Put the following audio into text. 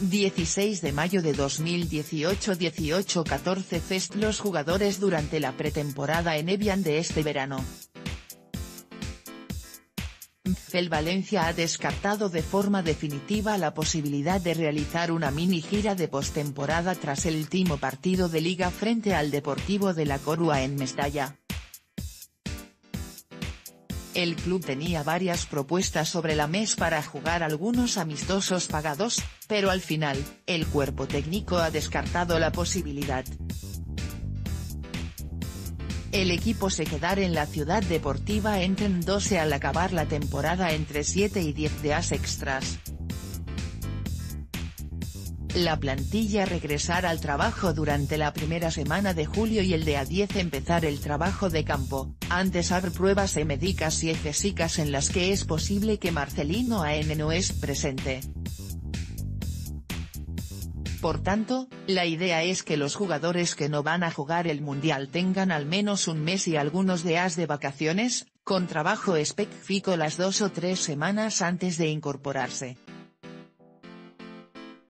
16 de mayo de 2018-18-14 Fest Los jugadores durante la pretemporada en Evian de este verano. El Valencia ha descartado de forma definitiva la posibilidad de realizar una mini gira de postemporada tras el último partido de liga frente al Deportivo de La Corua en Mestalla. El club tenía varias propuestas sobre la mes para jugar algunos amistosos pagados, pero al final, el cuerpo técnico ha descartado la posibilidad. El equipo se quedará en la ciudad deportiva entrenadose al acabar la temporada entre 7 y 10 días extras. La plantilla regresar al trabajo durante la primera semana de julio y el de a 10 empezar el trabajo de campo, antes haber pruebas médicas y físicas en las que es posible que Marcelino AN no es presente. Por tanto, la idea es que los jugadores que no van a jugar el Mundial tengan al menos un mes y algunos días de vacaciones, con trabajo específico las dos o tres semanas antes de incorporarse.